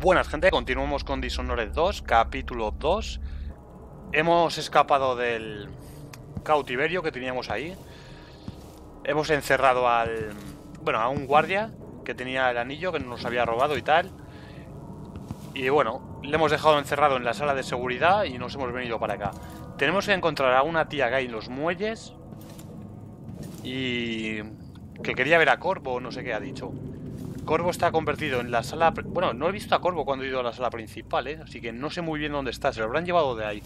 Buenas gente, continuamos con Dishonored 2, capítulo 2. Hemos escapado del cautiverio que teníamos ahí. Hemos encerrado al... Bueno, a un guardia que tenía el anillo que nos había robado y tal. Y bueno, le hemos dejado encerrado en la sala de seguridad y nos hemos venido para acá. Tenemos que encontrar a una tía gay en los muelles. Y... Que quería ver a Corvo, no sé qué ha dicho. Corvo está convertido en la sala... Bueno, no he visto a Corvo cuando he ido a la sala principal, ¿eh? Así que no sé muy bien dónde está. Se lo habrán llevado de ahí.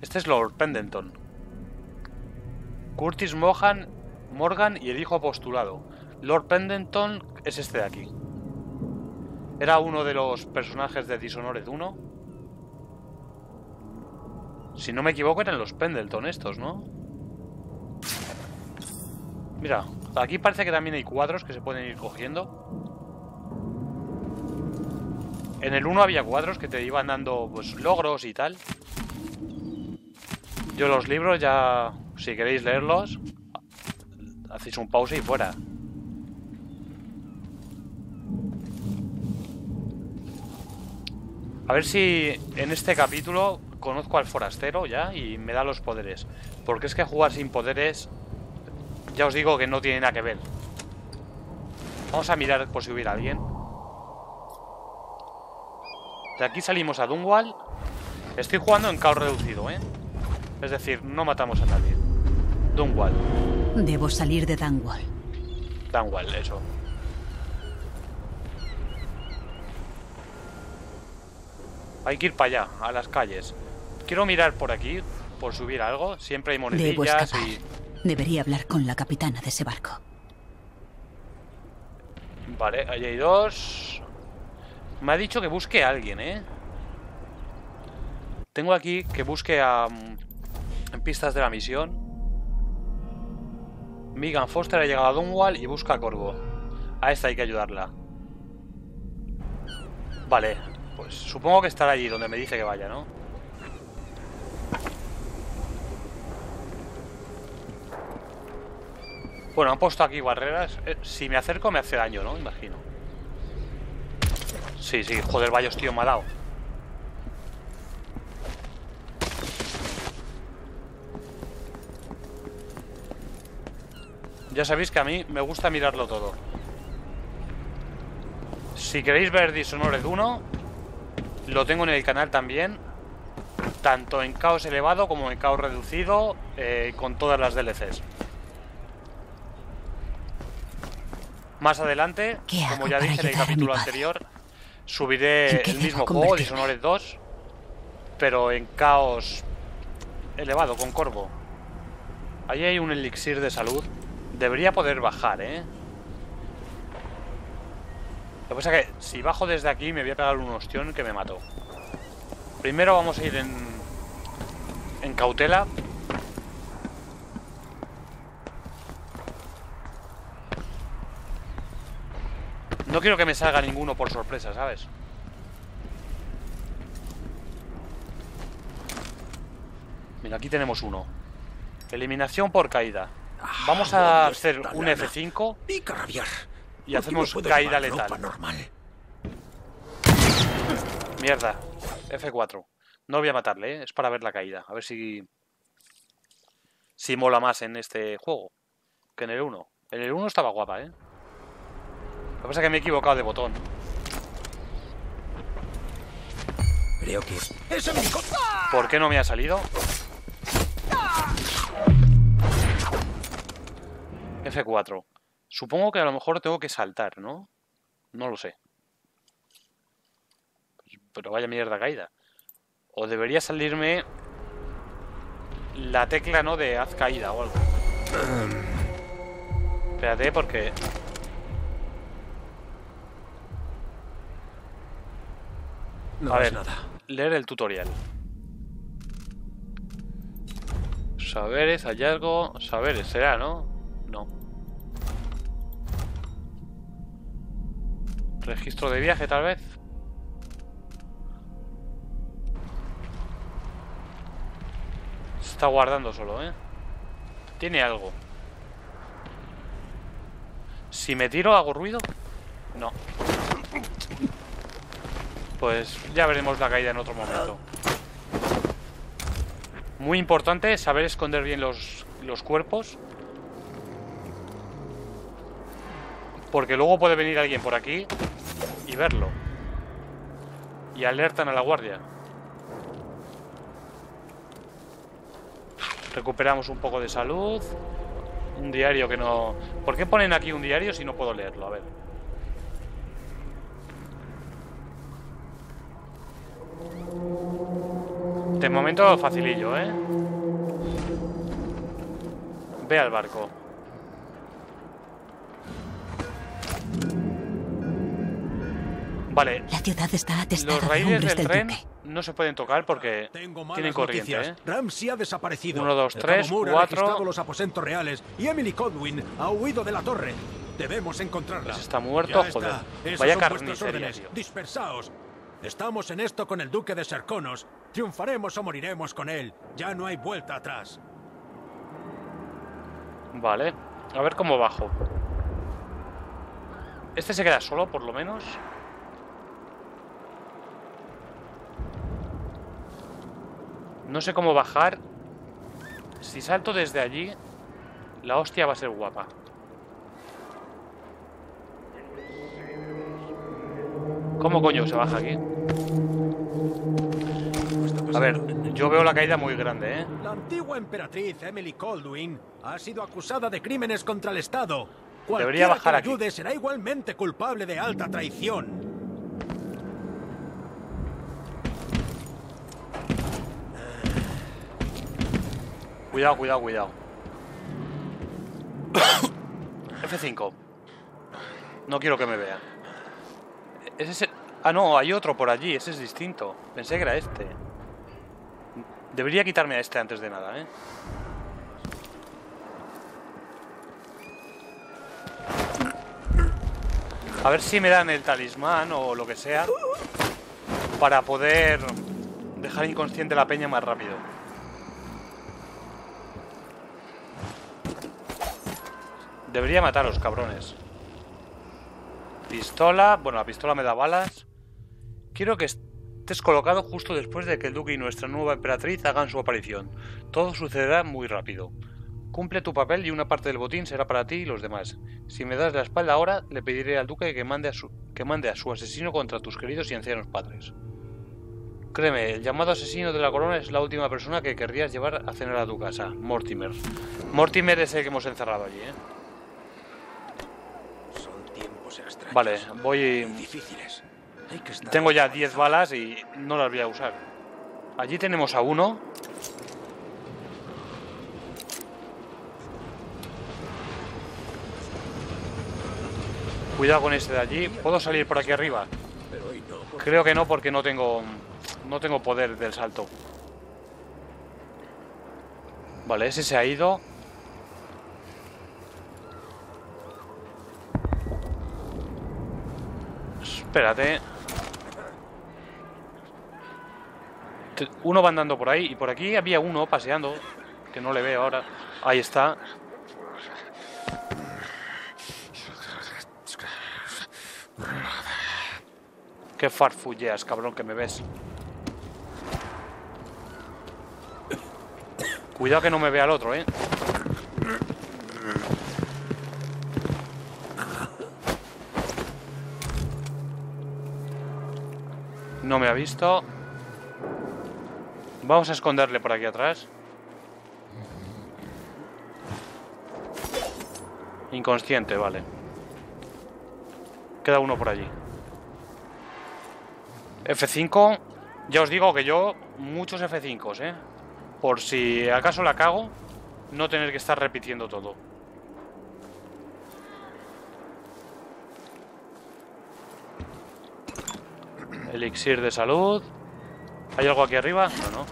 Este es Lord Pendleton. Curtis Mohan, Morgan y el hijo postulado. Lord Pendleton es este de aquí. Era uno de los personajes de Dishonored 1. Si no me equivoco eran los Pendleton estos, ¿no? Mira, aquí parece que también hay cuadros que se pueden ir cogiendo. En el 1 había cuadros que te iban dando pues, logros y tal. Yo los libros ya, si queréis leerlos, hacéis un pause y fuera. A ver si en este capítulo conozco al forastero ya y me da los poderes. Porque es que jugar sin poderes, ya os digo que no tiene nada que ver. Vamos a mirar por si hubiera alguien. De aquí salimos a Dunwall. Estoy jugando en caos reducido, ¿eh? Es decir, no matamos a nadie. Dunwall. Debo salir de Dunwall. Dunwall, eso. Hay que ir para allá, a las calles. Quiero mirar por aquí, por subir algo. Siempre hay monedillas y... Debería hablar con la capitana de ese barco. Vale, ahí hay dos. Me ha dicho que busque a alguien, ¿eh? Tengo aquí que busque a... En pistas de la misión. Megan Foster ha llegado a Dunwall y busca a Corvo. A esta hay que ayudarla. Vale, pues supongo que estará allí donde me dice que vaya, ¿no? Bueno, han puesto aquí barreras. Eh, si me acerco me hace daño, ¿no? Imagino. Sí, sí, joder, vaya tío, me ha dado. Ya sabéis que a mí me gusta mirarlo todo. Si queréis ver Dishonored 1, lo tengo en el canal también. Tanto en caos elevado como en caos reducido, eh, con todas las DLCs. Más adelante, como ya dije en el capítulo anterior, subiré el mismo juego, Dishonored 2, pero en caos elevado, con Corvo. Ahí hay un elixir de salud. Debería poder bajar, ¿eh? Lo que pasa es que si bajo desde aquí me voy a pegar un ostión que me mató. Primero vamos a ir en, en cautela. No quiero que me salga ninguno por sorpresa, ¿sabes? Mira, aquí tenemos uno. Eliminación por caída. Vamos a hacer un F5 y hacemos caída letal. Mierda. F4. No voy a matarle, ¿eh? es para ver la caída. A ver si... Si mola más en este juego que en el 1. En el 1 estaba guapa, ¿eh? Lo que pasa es que me he equivocado de botón. Creo que... ¿Por qué no me ha salido? F4. Supongo que a lo mejor tengo que saltar, ¿no? No lo sé. Pero vaya mierda caída. O debería salirme la tecla, ¿no? De haz caída o algo. Espérate porque... No a ver, nada. leer el tutorial. Saberes, hallazgo... Saberes, será, ¿no? No. Registro de viaje, tal vez. Se está guardando solo, ¿eh? Tiene algo. Si me tiro, ¿hago ruido? No. Pues ya veremos la caída en otro momento. Muy importante saber esconder bien los, los cuerpos. Porque luego puede venir alguien por aquí y verlo. Y alertan a la guardia. Recuperamos un poco de salud. Un diario que no... ¿Por qué ponen aquí un diario si no puedo leerlo? A ver. De momento facilillo, ¿eh? Ve al barco. Vale, La ciudad está atestada los de raíles hombres del del tren duque. no se pueden tocar porque Tengo malas tienen corriente. ¿eh? Ramsey ha desaparecido. Uno, dos, El tres, cabo Moore cuatro. Ha registrado los aposentos reales y Emily Codwin ha huido de la torre. Debemos encontrarla. Pues está muerto, Ya joder. está. Esas Vaya carnicería, tío. Dispersaos. Estamos en esto con el duque de Serconos. Triunfaremos o moriremos con él. Ya no hay vuelta atrás. Vale, a ver cómo bajo. Este se queda solo, por lo menos. No sé cómo bajar. Si salto desde allí, la hostia va a ser guapa. ¿Cómo coño se baja aquí? A ver, yo veo la caída muy grande, ¿eh? La antigua emperatriz Emily Caldwin ha sido acusada de crímenes contra el Estado. Cualquiera Debería bajar que aquí. ayude será igualmente culpable de alta traición. Cuidado, cuidado, cuidado. F5. No quiero que me vea. Ese es Ah, no, hay otro por allí. Ese es distinto. Pensé que era este. Debería quitarme a este antes de nada, ¿eh? A ver si me dan el talismán o lo que sea para poder dejar inconsciente la peña más rápido. Debería matar a los cabrones. Pistola. Bueno, la pistola me da balas. Quiero que estés colocado justo después de que el duque y nuestra nueva emperatriz hagan su aparición. Todo sucederá muy rápido. Cumple tu papel y una parte del botín será para ti y los demás. Si me das la espalda ahora, le pediré al duque que mande a su, que mande a su asesino contra tus queridos y ancianos padres. Créeme, el llamado asesino de la corona es la última persona que querrías llevar a cenar a tu casa, Mortimer. Mortimer es el que hemos encerrado allí, ¿eh? Son tiempos extraños. Vale, voy... difíciles. Tengo ya 10 balas y no las voy a usar. Allí tenemos a uno. Cuidado con este de allí. ¿Puedo salir por aquí arriba? Creo que no porque no tengo no tengo poder del salto. Vale, ese se ha ido. Espérate. Uno va andando por ahí y por aquí había uno paseando que no le veo ahora. Ahí está. Qué farfulleas, cabrón, que me ves. Cuidado que no me vea el otro, ¿eh? No me ha visto. Vamos a esconderle por aquí atrás. Inconsciente, vale. Queda uno por allí. F5. Ya os digo que yo, muchos F5s, ¿eh? Por si acaso la cago, no tener que estar repitiendo todo. Elixir de salud. ¿Hay algo aquí arriba? No, no.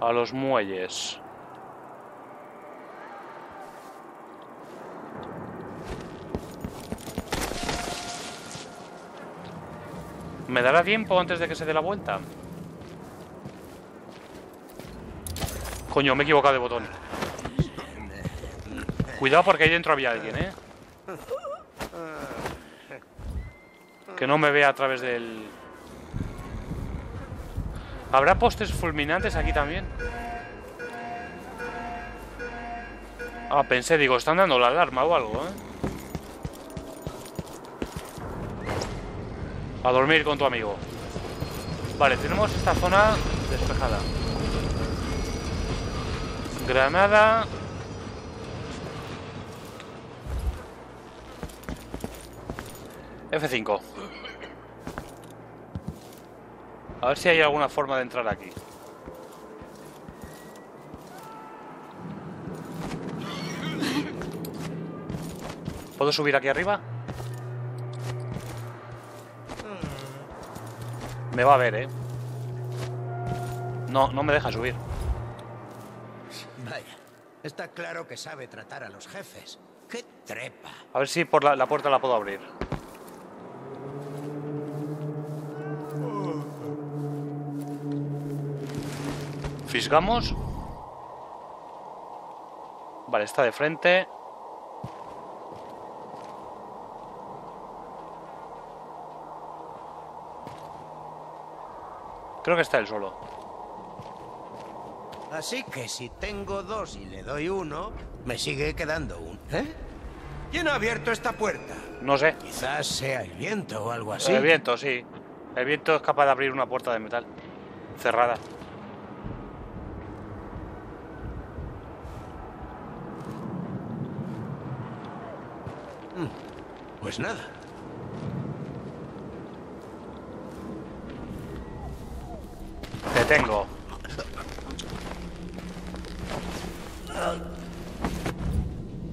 A los muelles. ¿Me dará tiempo antes de que se dé la vuelta? Coño, me he equivocado de botón. Cuidado porque ahí dentro había alguien, ¿eh? Que no me vea a través del... ¿Habrá postes fulminantes aquí también? Ah, pensé, digo, están dando la alarma o algo, ¿eh? A dormir con tu amigo. Vale, tenemos esta zona despejada. Granada. F5. A ver si hay alguna forma de entrar aquí. ¿Puedo subir aquí arriba? Me va a ver, ¿eh? No, no me deja subir. Vaya, está claro que sabe tratar a los jefes. ¡Qué trepa! A ver si por la, la puerta la puedo abrir. Fisgamos. Vale, está de frente. Creo que está él solo. Así que si tengo dos y le doy uno, me sigue quedando uno. ¿Eh? ¿Quién ha abierto esta puerta? No sé. Quizás sea el viento o algo así. El viento, sí. El viento es capaz de abrir una puerta de metal. Cerrada. Pues nada. Te tengo.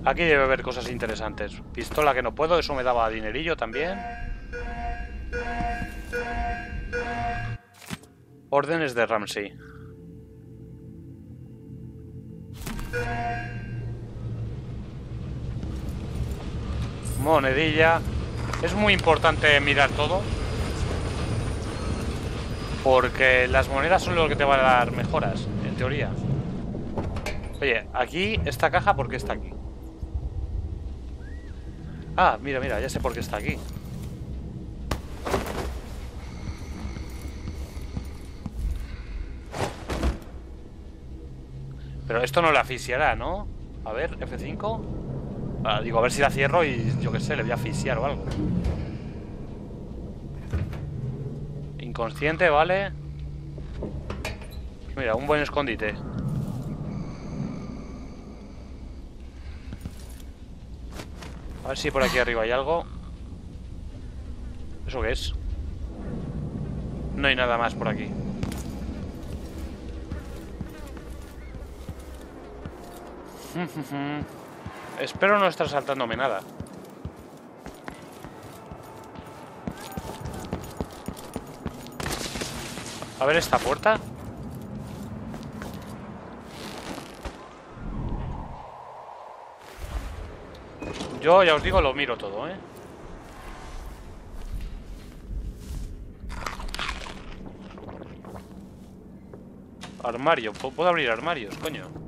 Aquí debe haber cosas interesantes. Pistola que no puedo, eso me daba dinerillo también. Órdenes de Ramsey. Monedilla. Es muy importante mirar todo. Porque las monedas son lo que te van a dar mejoras, en teoría. Oye, aquí, esta caja, ¿por qué está aquí? Ah, mira, mira, ya sé por qué está aquí. Pero esto no la asfixiará, ¿no? A ver, F5. Ah, digo, a ver si la cierro y yo qué sé, le voy a asfixiar o algo. Inconsciente, vale. Mira, un buen escondite. A ver si por aquí arriba hay algo. ¿Eso qué es? No hay nada más por aquí. Espero no estar saltándome nada. A ver esta puerta. Yo ya os digo, lo miro todo, ¿eh? Armario. ¿Puedo abrir armarios, coño?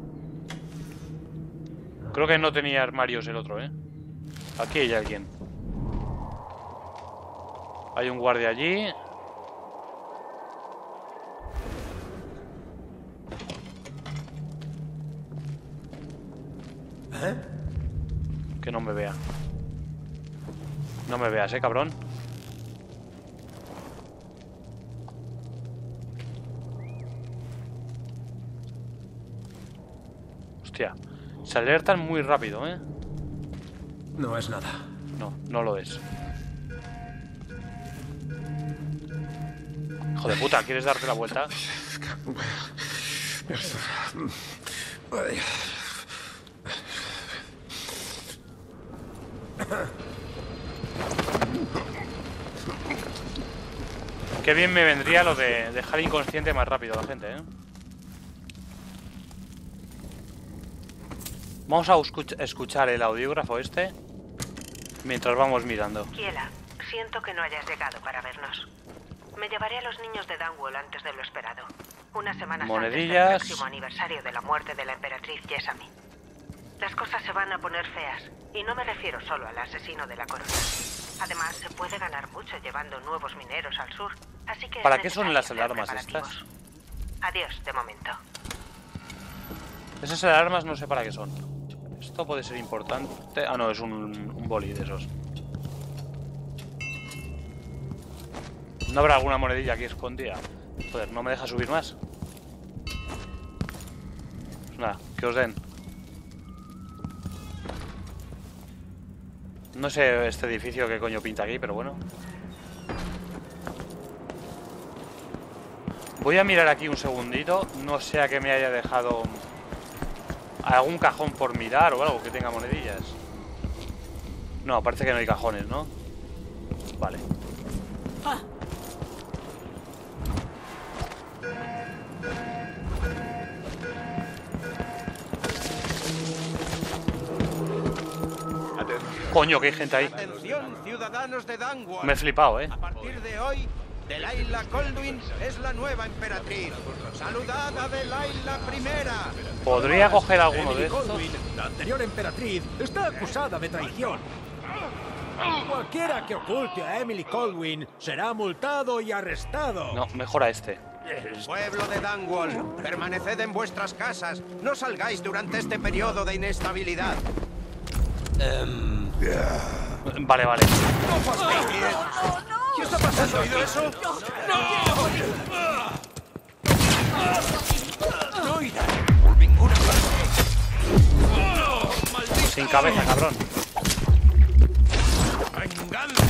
Creo que no tenía armarios el otro, ¿eh? Aquí hay alguien. Hay un guardia allí. Que no me vea. No me veas, eh, cabrón. Hostia. Se alertan muy rápido, ¿eh? No es nada. No, no lo es. Hijo de puta, ¿quieres darte la vuelta? Qué bien me vendría lo de dejar inconsciente más rápido a la gente, ¿eh? Vamos a escuch- escuchar el audiógrafo este mientras vamos mirando. Kiela, siento que no hayas llegado para vernos. Me llevaré a los niños de Dunwall antes de lo esperado. Una semana antes Monedillas. del próximo aniversario de la muerte de la emperatriz Yesami. Las cosas se van a poner feas, y no me refiero solo al asesino de la corona. Además, se puede ganar mucho llevando nuevos mineros al sur. Así que ¿Para qué son las alarmas estas? Adiós, de momento. Esas alarmas no sé para qué son. Esto puede ser importante. Ah, no, es un, un boli de esos. ¿No habrá alguna monedilla aquí escondida? Joder, ¿no me deja subir más? Pues nada, que os den. No sé este edificio qué coño pinta aquí, pero bueno. Voy a mirar aquí un segundito. No sea que me haya dejado algún cajón por mirar o algo que tenga monedillas. No, parece que no hay cajones, ¿no? Vale. Coño, que hay gente ahí. Atención, ciudadanos de. Me he flipado, ¿eh? A partir de hoy, Delilah Colduin es la nueva emperatriz. Saludad a Delilah primera. Podría coger alguno de estos. La anterior emperatriz, está acusada de traición. Cualquiera que oculte a Emily Colwyn será multado y arrestado. No, mejor a este. Pueblo de Dunwall, permaneced en vuestras casas. No salgáis durante este periodo de inestabilidad. Vale, vale. ¿Qué está pasando? ¿Has oído eso? ¡No irá por ninguna parte! Sin cabeza, cabrón. ¡Venganza!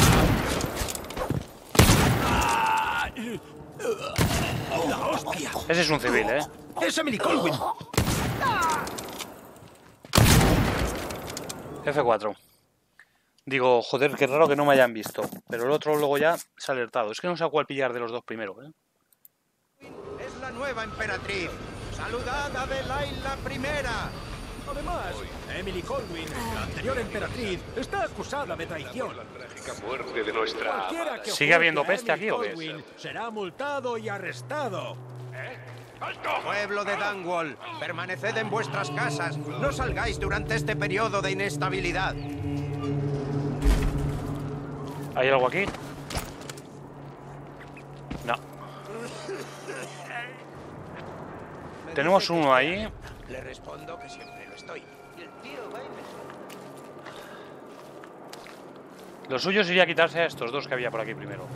¡La hostia! Ese es un civil, ¿eh? ¡Es Emily Colwyn! F4. Digo, joder, qué raro que no me hayan visto. Pero el otro luego ya se ha alertado. Es que no sé a cuál pillar de los dos primero, ¿eh? Es la nueva emperatriz. Saludad a Delilah primera. Además, Emily Colwyn, la anterior emperatriz, está acusada de traición. muerte de nuestra ¿Sigue habiendo peste aquí o qué? Será multado y arrestado. Pueblo de Dunwall, permaneced en vuestras casas. No salgáis durante este periodo de inestabilidad. ¿Hay algo aquí? No. Tenemos uno ahí. Le respondo que siempre lo estoy. Lo suyo sería quitarse a estos dos que había por aquí primero.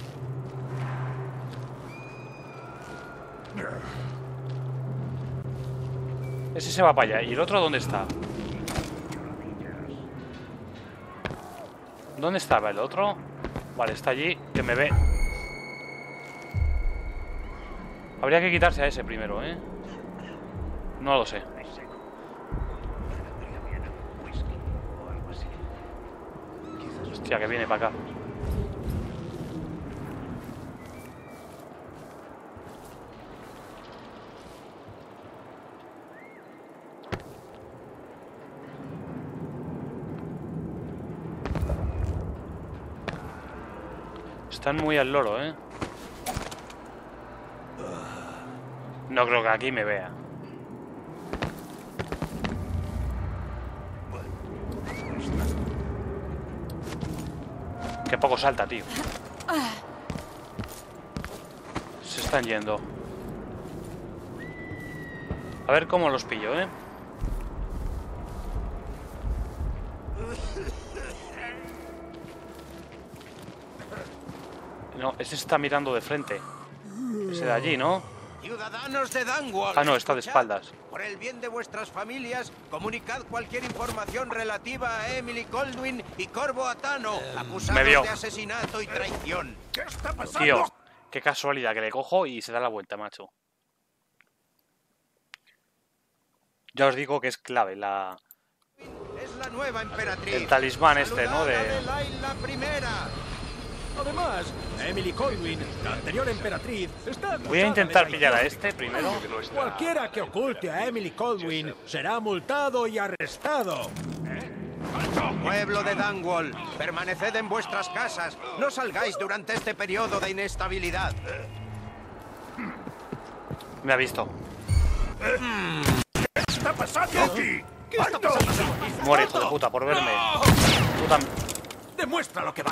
Ese se va para allá. ¿Y el otro dónde está? ¿Dónde estaba el otro? Vale, está allí, que me ve. Habría que quitarse a ese primero, ¿eh? No lo sé. Hostia, que viene para acá. Están muy al loro, ¿eh? No creo que aquí me vea. Qué poco salta, tío. Se están yendo. A ver cómo los pillo, ¿eh? No, ese está mirando de frente. Ese de allí, ¿no? Ciudadanos de Dunwall. Ah, no, está de espaldas. Por el bien de vuestras familias, comunicad cualquier información relativa a Emily Colwyn y Corvo Atano, acusados me vio. de asesinato y traición. ¿Qué está pasando? Tío, qué casualidad que le cojo y se da la vuelta, macho. Ya os digo que es clave la... Es la nueva emperatriz. El talismán este, ¿no? De- primera. Además, Emily Colwyn, la anterior emperatriz, está Voy a intentar pillar a este primero. Cualquiera que oculte a Emily Colwyn será multado y arrestado. Pueblo de Dunwall, permaneced en vuestras casas. No salgáis durante este periodo de inestabilidad. Me ha visto. ¿Qué está pasando aquí? ¡Alto! Muere, hijo de puta, por verme. Tú Demuestra lo que va.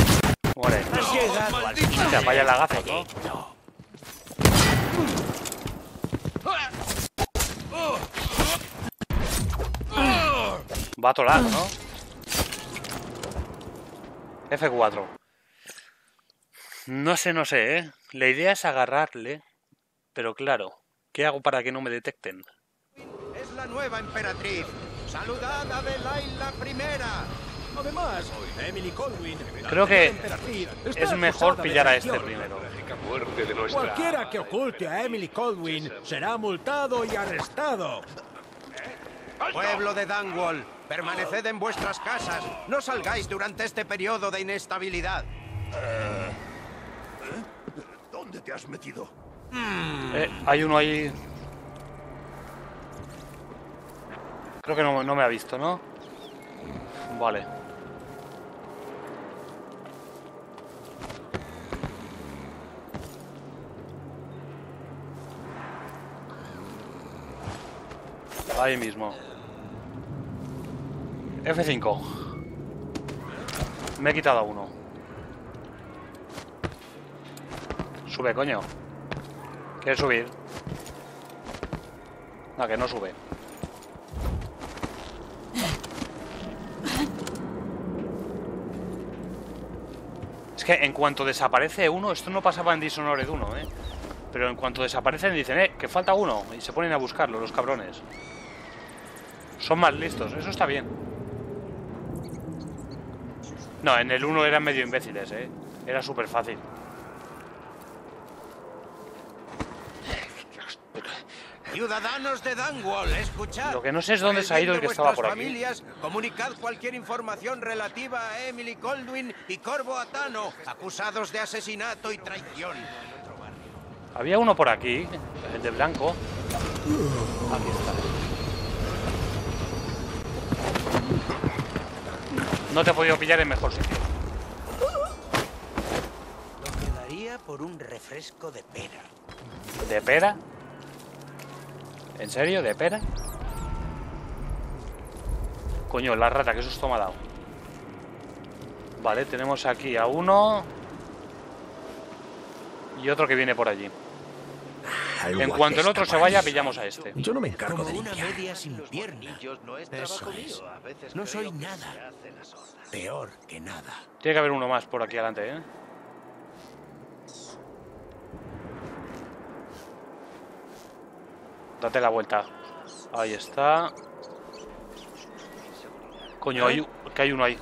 Muere. Al Hostia, vaya lagazo, ¿no? Va a tolar, ¿no? F4. No sé, no sé, ¿eh? La idea es agarrarle. Pero claro, ¿qué hago para que no me detecten? Es la nueva emperatriz. Saludad a Delaila primera. Además, Emily Colwyn, Creo que Es mejor pillar a este primero. Cualquiera que oculte a Emily Colwyn será multado y arrestado. Pueblo de Dunwall, permaneced en vuestras casas. No salgáis durante este periodo de inestabilidad. ¿Dónde te has metido? Eh, hay uno ahí. Creo que no, no me ha visto, ¿no? Vale. Ahí mismo. F5. Me he quitado a uno. Sube, coño. ¿Quieres subir? No, que no sube. Es que en cuanto desaparece uno, esto no pasaba en Dishonored 1, ¿eh? Pero en cuanto desaparecen dicen, eh, que falta uno. Y se ponen a buscarlo, los cabrones. Son más listos, eso está bien. No, en el 1 eran medio imbéciles, ¿eh? Era súper fácil. Ciudadanos de Dunwall, escuchad. Lo que no sé es dónde se ha ido el que estaba por aquí. familias, comunicad cualquier información relativa a Emily Colwyn y Corvo Atano, acusados de asesinato y traición. Había uno por aquí, el de blanco. Aquí está. No te he podido pillar en mejor sitio. Lo que daría por un refresco de pera. ¿De pera? ¿En serio? ¿De pera? Coño, la rata, que susto me ha dado. Vale, tenemos aquí a uno. Y otro que viene por allí. En cuanto el otro se vaya, pillamos a este. Yo no me encargo Como de una limpiar. media sin pierna. Eso es. No soy nada. Peor que nada. Tiene que haber uno más por aquí adelante, ¿eh? Date la vuelta. Ahí está. Coño, hay, que hay uno ahí.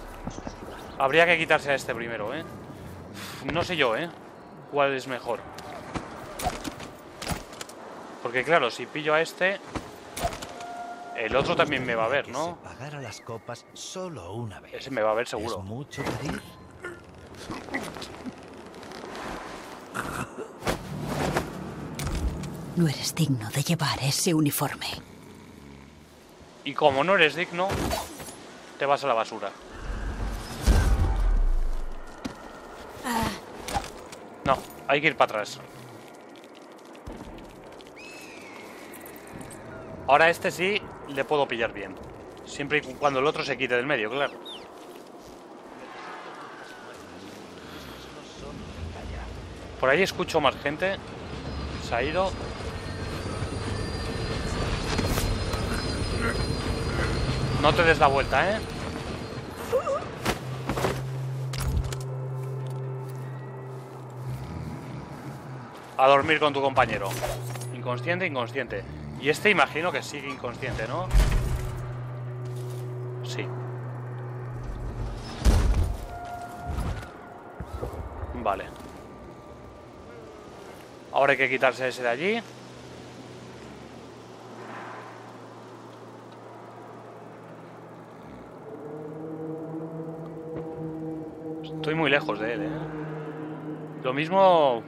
Habría que quitarse a este primero, ¿eh? No sé yo, ¿eh? ¿Cuál es mejor? Porque claro, si pillo a este... El otro también me va a ver, ¿no? Pagar a las copas solo una vez. Ese me va a ver ¿Es seguro. mucho pedir? No eres digno de llevar ese uniforme. Y como no eres digno, te vas a la basura. No, hay que ir para atrás. Ahora este sí le puedo pillar bien. Siempre y cuando el otro se quite del medio, claro. Por ahí escucho más gente. Se ha ido. No te des la vuelta, ¿eh? A dormir con tu compañero. Inconsciente, inconsciente. Y este imagino que sigue inconsciente, ¿no? Sí. Vale. Ahora hay que quitarse ese de allí. Estoy muy lejos de él, ¿eh? Lo mismo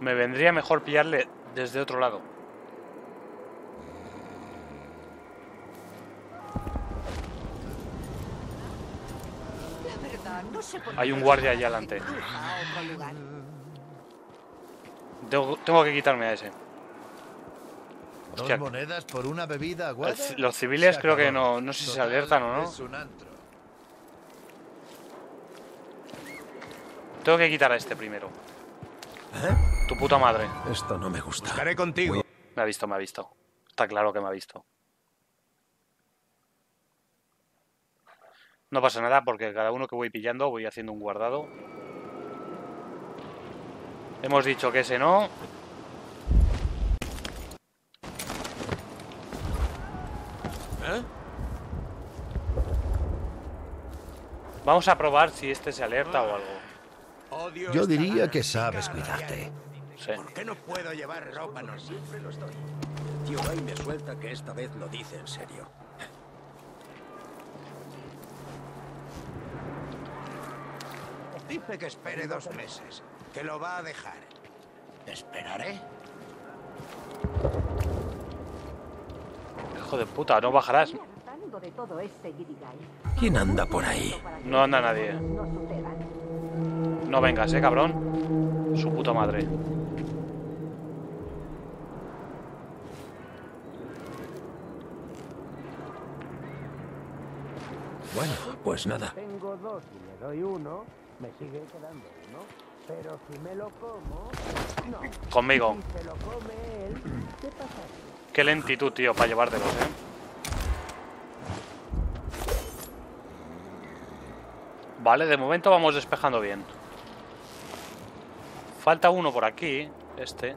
me vendría mejor pillarle desde otro lado. Hay un guardia allá adelante. Tengo, tengo que quitarme a ese. Dos Hostia. monedas por una bebida los civiles creo que no- no sé si se alertan o no. Es un antro. tengo que quitar a este primero. ¿Eh? Tu puta madre. Esto no me gusta. Estaré contigo. Me ha visto, me ha visto. Está claro que me ha visto. No pasa nada porque cada uno que voy pillando voy haciendo un guardado. Hemos dicho que ese no. ¿Eh? Vamos a probar si este se alerta o algo. Yo diría que sabes cuidarte. Sí. ¿Por qué no puedo llevar ropa normal? Tío Ray me suelta que esta vez lo dice en serio. Dice que espere dos meses, que lo va a dejar. Esperaré. Hijo de puta, no bajarás. ¿Quién anda por ahí? No anda nadie. No vengas, eh, cabrón. Su puta madre. Bueno, pues nada. Tengo dos y le doy uno, me sigue quedando uno. Pero si me lo como, no. Conmigo. Si se lo come él, ¿qué pasaría? Qué lentitud, tío, para llevártelos, eh. Vale, de momento vamos despejando bien. Falta uno por aquí, este.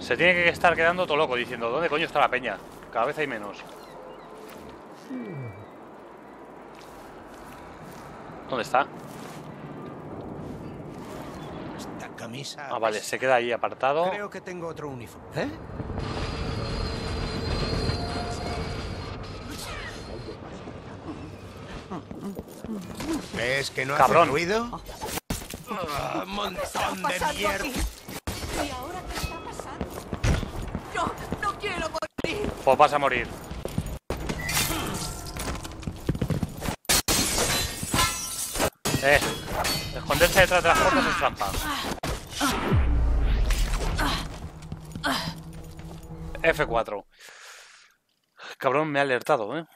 Se tiene que estar quedando todo loco diciendo, ¿dónde coño está la peña? Cada vez hay menos. ¿Dónde está? Esta camisa. Ah, vale, se queda ahí apartado. Creo que tengo otro uniforme. ¿Eh? ¿Ves que no Cabrón. hace ruido? Ah, montón de mierda. ¿Y ahora qué está pasando? No, no quiero morir. Pues vas a morir. Eh, esconderse detrás de las puertas es trampa. F4. Cabrón, me ha alertado, ¿eh?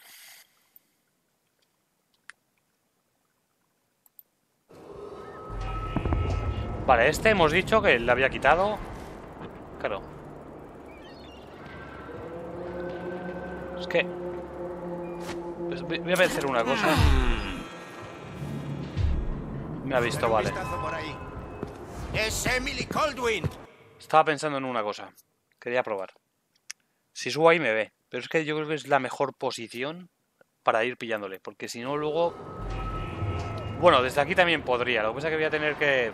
Vale, este hemos dicho que le había quitado. Claro. Es que... pues voy a hacer una cosa. Me ha visto, vale. Es Emily Coldwin. Estaba pensando en una cosa. Quería probar. Si subo ahí me ve. Pero es que yo creo que es la mejor posición para ir pillándole. Porque si no, luego... Bueno, desde aquí también podría. Lo que pasa es que voy a tener que...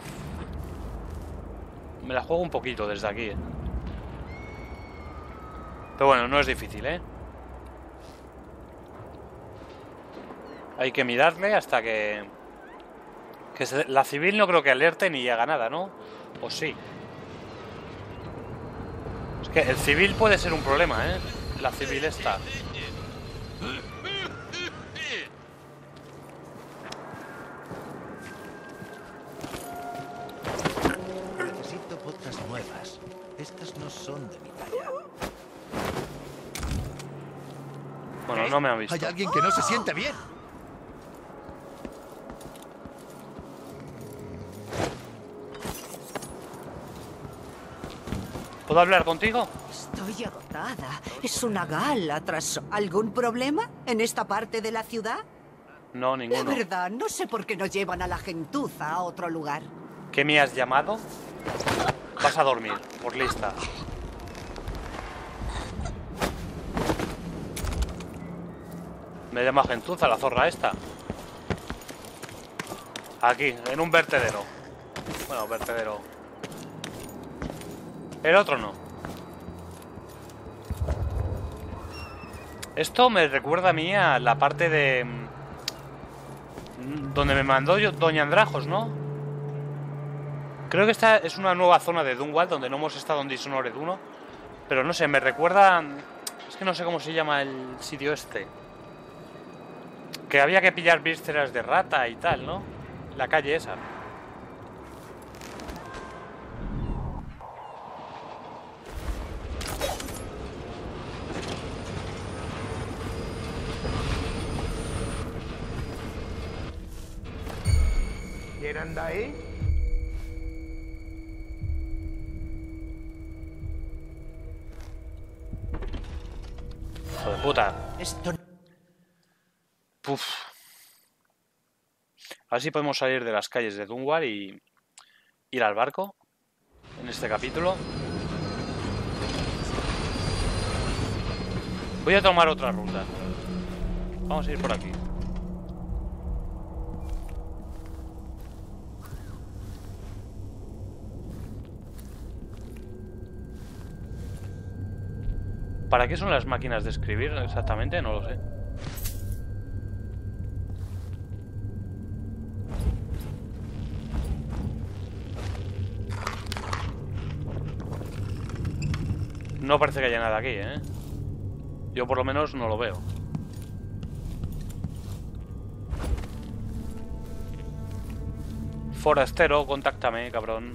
Me la juego un poquito desde aquí. ¿eh? Pero bueno, no es difícil, ¿eh? Hay que mirarle hasta que... Que se- la civil no creo que alerte ni haga nada, ¿no? O sí. Es que el civil puede ser un problema, ¿eh? La civil está. Necesito botas nuevas. Estas no son de mi talla. Bueno, no me han visto. Hay alguien que no se siente bien. ¿Puedo hablar contigo? Estoy agotada. Es una gala tras... ¿Algún problema en esta parte de la ciudad? No, La ninguno. verdad, no sé por qué no llevan a la gentuza a otro lugar. ¿Qué me has llamado? Vas a dormir, por lista. Me llama gentuza la zorra esta. Aquí, en un vertedero. Bueno, vertedero. El otro no. Esto me recuerda a mí a la parte de... mm, Donde me mandó yo Doña Andrajos, ¿no? Creo que esta es una nueva zona de Dunwall donde no hemos estado en Dishonored 1. Pero no sé, me recuerda... Es que no sé cómo se llama el sitio este. Que había que pillar vísceras de rata y tal, ¿no? La calle esa. ¿Quién anda ahí? Hijo de puta. Esto Puf. A ver si podemos salir de las calles de Dunwar y ir al barco en este capítulo. Voy a tomar otra ruta. Vamos a ir por aquí. ¿Para qué son las máquinas de escribir exactamente? No lo sé. No parece que haya nada aquí, ¿eh? Yo por lo menos no lo veo. Forastero, contáctame, cabrón.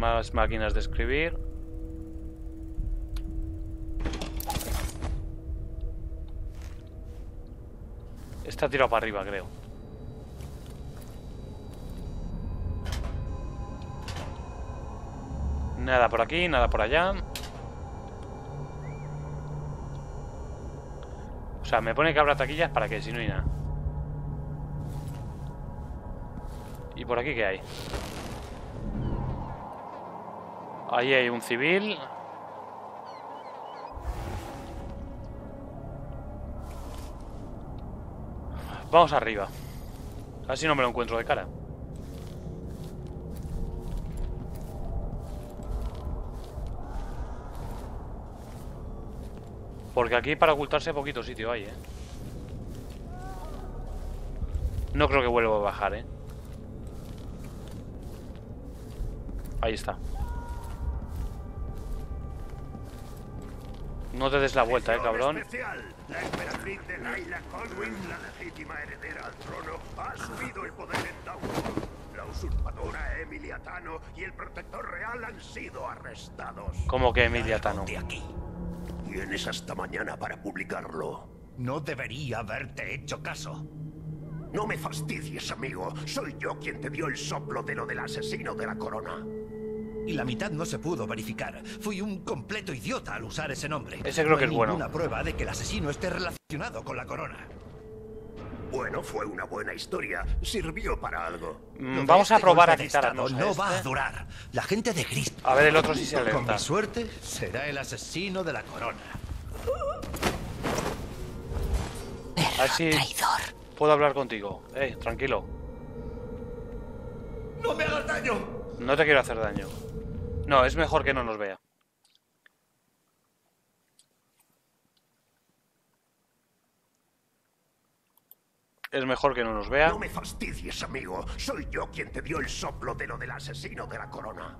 Más máquinas de escribir. Está tirado para arriba, creo. Nada por aquí, nada por allá. O sea, me pone que abra taquillas para que si no hay nada. ¿Y por aquí qué hay? Ahí hay un civil. Vamos arriba. Así no me lo encuentro de cara. Porque aquí para ocultarse poquito sitio hay, ¿eh? No creo que vuelva a bajar, ¿eh? Ahí está. No te des la vuelta, eh, cabrón. Especial. La emperatriz de Laila Colwyn, la legítima heredera al trono, ha asumido el poder en Downfall. La usurpadora Emilia Tano y el protector real han sido arrestados. ¿Cómo que Emilia Tano? de aquí. Tienes hasta mañana para publicarlo. No debería haberte hecho caso. No me fastidies, amigo. Soy yo quien te dio el soplo de lo del asesino de la corona. Y la mitad no se pudo verificar. Fui un completo idiota al usar ese nombre. Ese creo No que es bueno. ninguna prueba de que el asesino esté relacionado con la corona. Bueno, fue una buena historia. Sirvió para algo. Mm, Vamos a este probar a estado a No va a este. durar. La gente de Gris. A ver el otro si se Con alerta. mi suerte, será el asesino de la corona. A ver si puedo hablar contigo. Eh, tranquilo. ¡No me hagas daño! No te quiero hacer daño. No, es mejor que no nos vea. Es mejor que no nos vea. No me fastidies, amigo. Soy yo quien te dio el soplo de lo del asesino de la corona.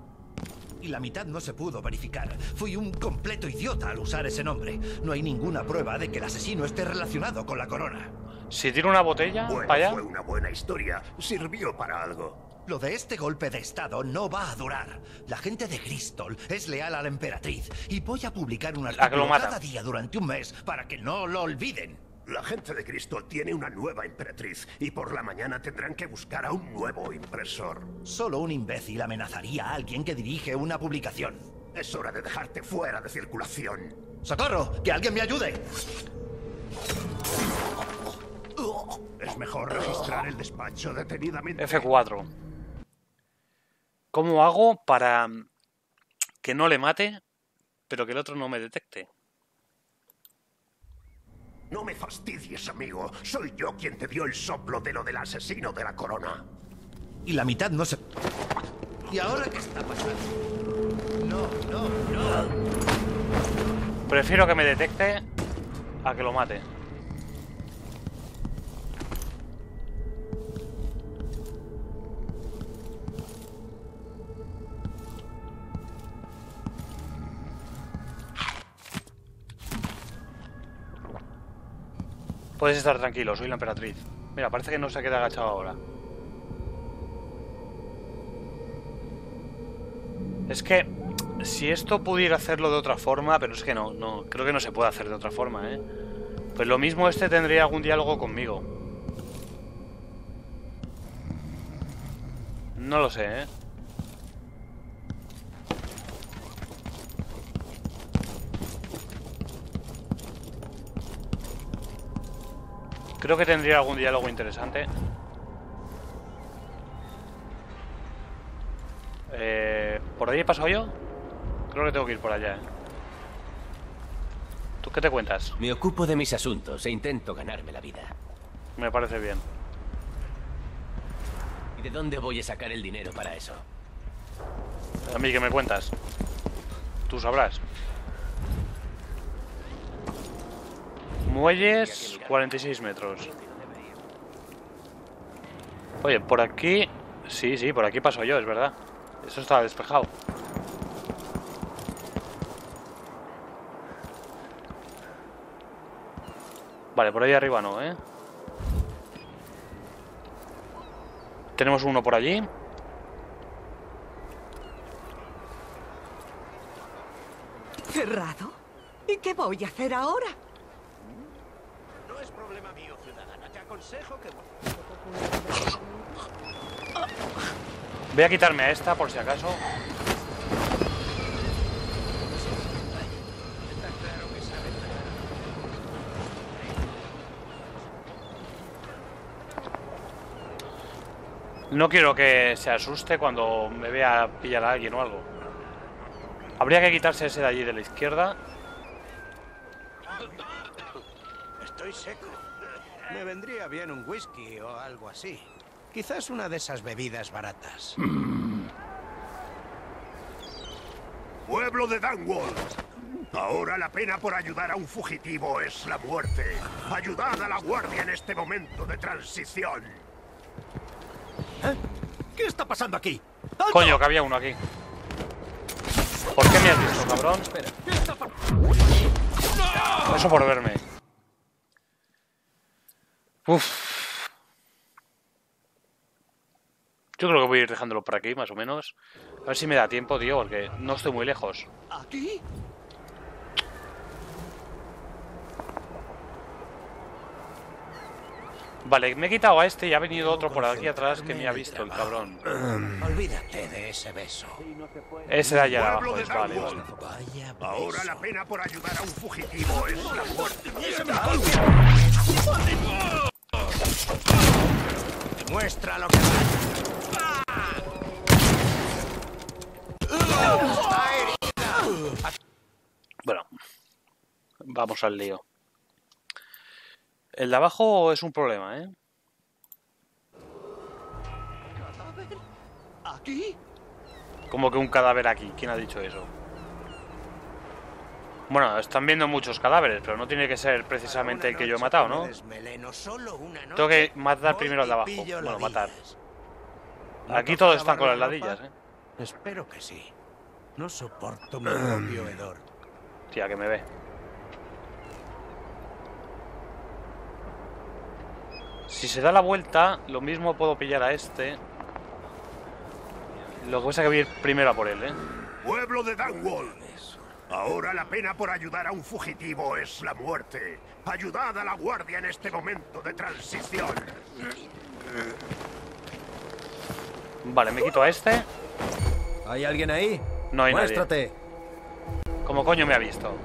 Y la mitad no se pudo verificar. Fui un completo idiota al usar ese nombre. No hay ninguna prueba de que el asesino esté relacionado con la corona. Si tiro una botella Bueno, para allá. fue una buena historia. Sirvió para algo. Lo de este golpe de estado no va a durar. La gente de Gristol es leal a la emperatriz y voy a publicar un artículo cada día durante un mes para que no lo olviden. La gente de Cristo tiene una nueva emperatriz y por la mañana tendrán que buscar a un nuevo impresor. Solo un imbécil amenazaría a alguien que dirige una publicación. Es hora de dejarte fuera de circulación. ¡Socorro! ¡Que alguien me ayude! Es mejor registrar el despacho detenidamente. F4. ¿Cómo hago para que no le mate, pero que el otro no me detecte? No me fastidies, amigo. Soy yo quien te dio el soplo de lo del asesino de la corona. Y la mitad no se... ¿Y ahora qué está pasando? No, no, no. Prefiero que me detecte a que lo mate. Puedes estar tranquilo, soy la emperatriz. Mira, parece que no se queda agachado ahora. Es que si esto pudiera hacerlo de otra forma, pero es que no, no, creo que no se puede hacer de otra forma, ¿eh? Pues lo mismo este tendría algún diálogo conmigo. No lo sé, ¿eh? Creo que tendría algún diálogo interesante. Eh, ¿Por ahí he pasado yo? Creo que tengo que ir por allá. ¿eh? ¿Tú qué te cuentas? Me ocupo de mis asuntos e intento ganarme la vida. Me parece bien. ¿Y de dónde voy a sacar el dinero para eso? A mí, ¿qué me cuentas? Tú sabrás. Muelles, 46 metros. Oye, por aquí... Sí, sí, por aquí paso yo, es verdad. Eso estaba despejado. Vale, por ahí arriba no, ¿eh? Tenemos uno por allí. ¿Cerrado? ¿Y qué voy a hacer ahora? No es problema mío, que... Voy a quitarme a esta por si acaso. No quiero que se asuste cuando me vea pillar a alguien o algo. Habría que quitarse ese de allí de la izquierda. Estoy seco. Me vendría bien un whisky o algo así. Quizás una de esas bebidas baratas. Pueblo de Dunwall. Ahora la pena por ayudar a un fugitivo es la muerte. Ayudad a la guardia en este momento de transición. ¿Eh? ¿Qué está pasando aquí? ¡Alto! Coño, que había uno aquí. ¿Por qué me has visto, cabrón? ¿Qué está pa- Eso por verme. Uf. Yo creo que voy a ir dejándolo por aquí, más o menos. A ver si me da tiempo, tío, porque no estoy muy lejos. ¿Aquí? Vale, me he quitado a este y ha venido otro por aquí atrás que me ha visto el cabrón. Olvídate de ese beso. Ese de allá abajo es, vale, vale. Vaya Ahora la pena por ayudar a un fugitivo es la muerte. Muestra lo que vale. Bueno, vamos al lío. El de abajo es un problema, ¿eh? ¿Aquí? Como que un cadáver aquí. ¿Quién ha dicho eso? Bueno, están viendo muchos cadáveres, pero no tiene que ser precisamente el que yo he matado, ¿no? Tengo que matar primero al de abajo. Bueno, matar. Aquí todos están con las ladillas, ¿eh? Espero que sí. No soporto mi propio hedor. Tía, que me ve. Si se da la vuelta, lo mismo puedo pillar a este. Lo que pasa es que voy a ir primero a por él, ¿eh? Pueblo de Dunwall. Ahora la pena por ayudar a un fugitivo es la muerte. Ayudad a la guardia en este momento de transición. Vale, me quito a este. ¿Hay alguien ahí? No hay nadie. Muéstrate. ¿Cómo coño me ha visto?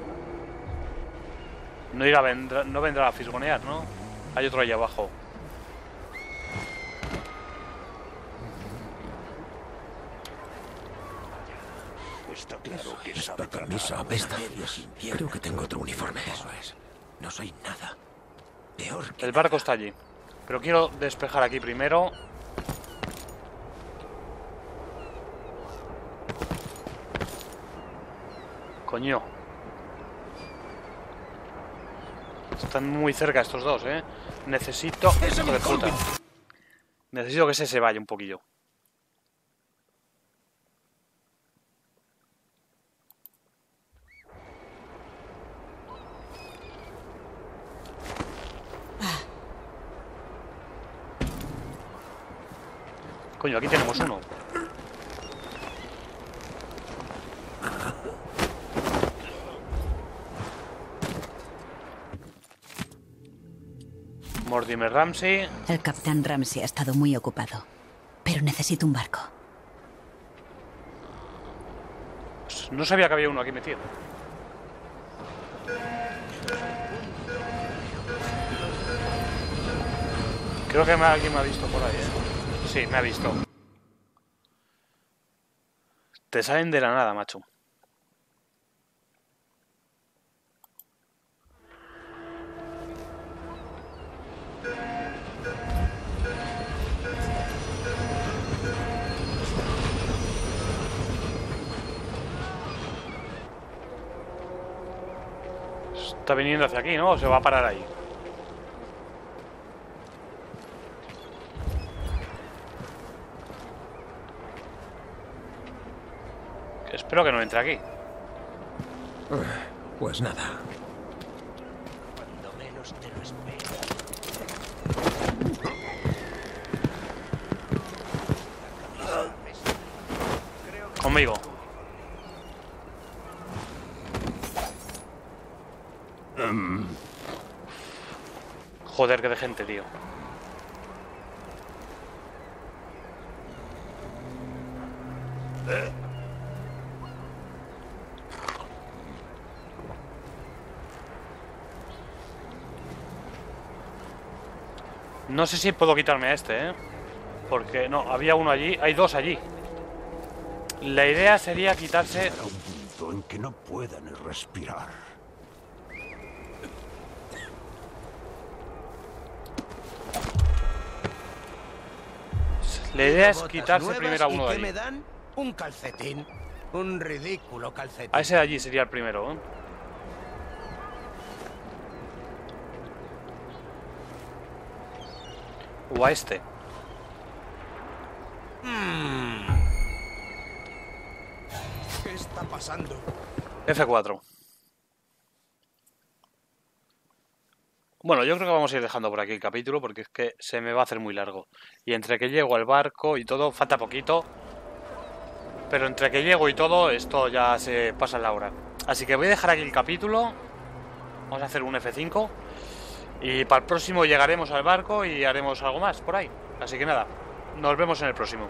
No irá vendrá, no vendrá a fisgonear, ¿no? Hay otro ahí abajo. Está claro que Esta sabe camisa apesta. Creo que tengo otro uniforme. Eso es. No soy nada. Peor que El barco está allí. Pero quiero despejar aquí primero. Coño. Están muy cerca estos dos, ¿eh? Necesito... Hijo de puta. Necesito que ese se vaya un poquillo. Coño, aquí tenemos uno. Mortimer Ramsey. El capitán Ramsey ha estado muy ocupado. Pero necesito un barco. Pues no sabía que había uno aquí metido. Creo que me- alguien me ha visto por ahí, ¿eh? Sí, me ha visto. Te salen de la nada, macho. Está viniendo hacia aquí, ¿no? ¿O se va a parar ahí? Espero que no entre aquí. Pues nada. Cuando menos te lo esperes. Conmigo. Joder, que de gente, tío. No sé si puedo quitarme a este, ¿eh? Porque no, había uno allí, hay dos allí. La idea sería quitarse... Un punto en que no pueda ni respirar. La idea es quitarse primero a ¿y uno de me allí. dan? Un calcetín. Un ridículo calcetín. A ese de allí sería el primero, ¿eh? O a este. Mm. ¿Qué está pasando? F4. Bueno, yo creo que vamos a ir dejando por aquí el capítulo porque es que se me va a hacer muy largo. Y entre que llego al barco y todo, falta poquito. Pero entre que llego y todo, esto ya se pasa la hora. Así que voy a dejar aquí el capítulo. Vamos a hacer un F5. Y para el próximo llegaremos al barco y haremos algo más por ahí. Así que nada, nos vemos en el próximo.